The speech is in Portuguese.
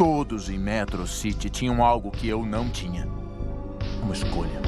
Todos em Metro City tinham algo que eu não tinha. Uma escolha.